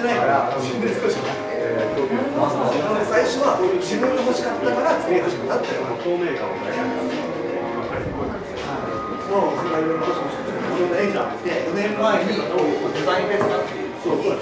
ってないから自分で作るしかない最初は自分が欲しかったから作り始めたっていうのが透明感を大事たもうそれがいろんないろんな絵があって4年前にデザインフェスだっていう。そうそう。